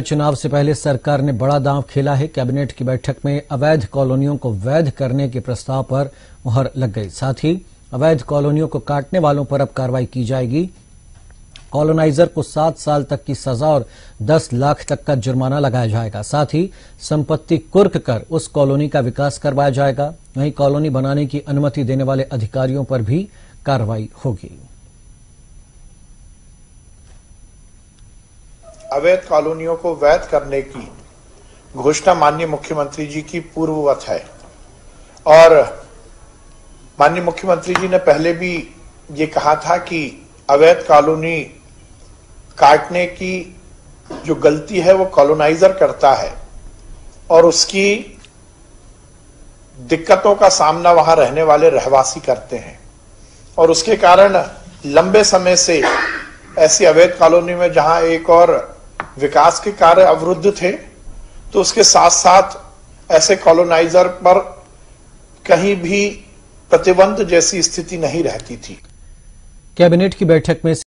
चुनाव से पहले सरकार ने बड़ा दांव खेला है। कैबिनेट की बैठक में अवैध कॉलोनियों को वैध करने के प्रस्ताव पर मुहर लग गई। साथ ही अवैध कॉलोनियों को काटने वालों पर अब कार्रवाई की जाएगी। कॉलोनाइजर को सात साल तक की सजा और दस लाख तक का जुर्माना लगाया जाएगा। साथ ही संपत्ति कुर्क कर उस कॉलोनी का विकास करवाया जाएगा। वहीं कॉलोनी बनाने की अनुमति देने वाले अधिकारियों पर भी कार्रवाई होगी। अवैध कॉलोनियों को वैध करने की घोषणा माननीय मुख्यमंत्री जी की पूर्ववत है। और माननीय मुख्यमंत्री जी ने पहले भी ये कहा था कि अवैध कॉलोनी काटने की जो गलती है वो कॉलोनाइजर करता है। और उसकी दिक्कतों का सामना वहाँ रहने वाले रहवासी करते हैं। और उसके कारण लंबे समय से ऐसी अवैध कॉलोनी में जहाँ एक और विकास के कार्य अवरुद्ध थे तो उसके साथ साथ ऐसे कॉलोनाइजर पर कहीं भी प्रतिबंध जैसी स्थिति नहीं रहती थी। कैबिनेट की बैठक में